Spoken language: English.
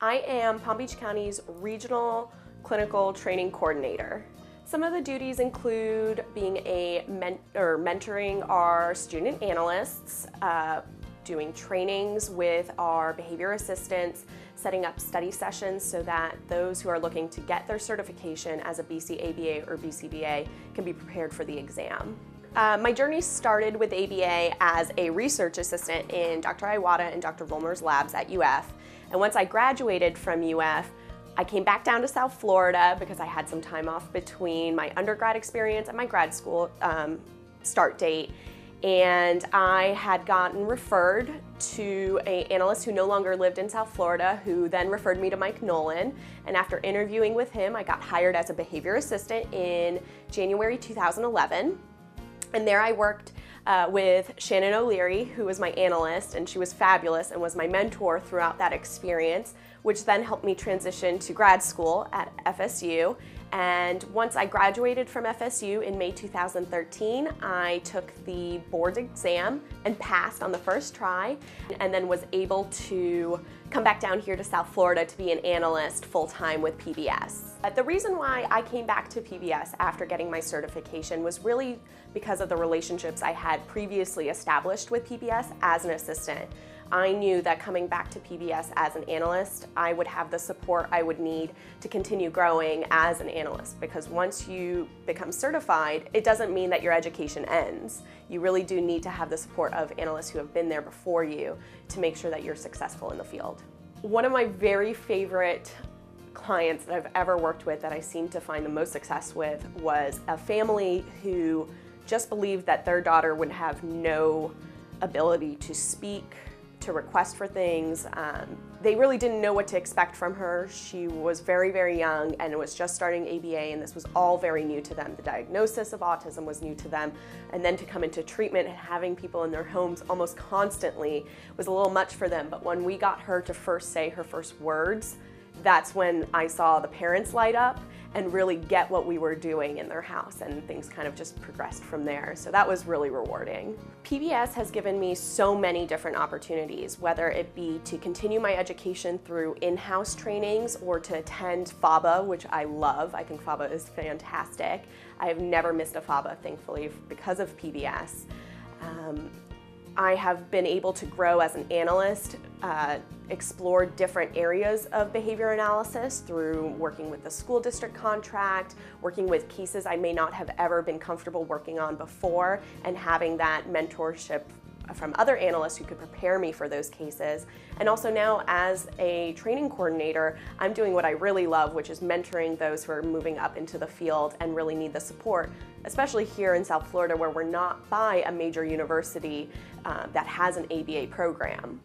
I am Palm Beach County's Regional Clinical Training Coordinator. Some of the duties include being a men or mentoring our student analysts, uh, doing trainings with our behavior assistants, setting up study sessions so that those who are looking to get their certification as a BCABA or BCBA can be prepared for the exam. Uh, my journey started with ABA as a research assistant in Dr. Iwata and Dr. Vollmer's labs at UF. And once I graduated from UF, I came back down to South Florida because I had some time off between my undergrad experience and my grad school um, start date. And I had gotten referred to an analyst who no longer lived in South Florida, who then referred me to Mike Nolan. And after interviewing with him, I got hired as a behavior assistant in January 2011. And there I worked uh, with Shannon O'Leary, who was my analyst, and she was fabulous and was my mentor throughout that experience, which then helped me transition to grad school at FSU. And once I graduated from FSU in May 2013, I took the board exam and passed on the first try, and then was able to come back down here to South Florida to be an analyst full-time with PBS. But the reason why I came back to PBS after getting my certification was really because of the relationships I had previously established with PBS as an assistant. I knew that coming back to PBS as an analyst, I would have the support I would need to continue growing as an analyst because once you become certified, it doesn't mean that your education ends. You really do need to have the support of analysts who have been there before you to make sure that you're successful in the field. One of my very favorite clients that I've ever worked with that I seem to find the most success with was a family who just believed that their daughter would have no ability to speak to request for things. Um, they really didn't know what to expect from her. She was very, very young and it was just starting ABA and this was all very new to them. The diagnosis of autism was new to them and then to come into treatment and having people in their homes almost constantly was a little much for them. But when we got her to first say her first words, that's when I saw the parents light up and really get what we were doing in their house and things kind of just progressed from there. So that was really rewarding. PBS has given me so many different opportunities, whether it be to continue my education through in-house trainings or to attend FABA, which I love. I think FABA is fantastic. I have never missed a FABA, thankfully, because of PBS. Um, I have been able to grow as an analyst, uh, explore different areas of behavior analysis through working with the school district contract, working with cases I may not have ever been comfortable working on before, and having that mentorship from other analysts who could prepare me for those cases. And also now as a training coordinator, I'm doing what I really love, which is mentoring those who are moving up into the field and really need the support, especially here in South Florida where we're not by a major university uh, that has an ABA program.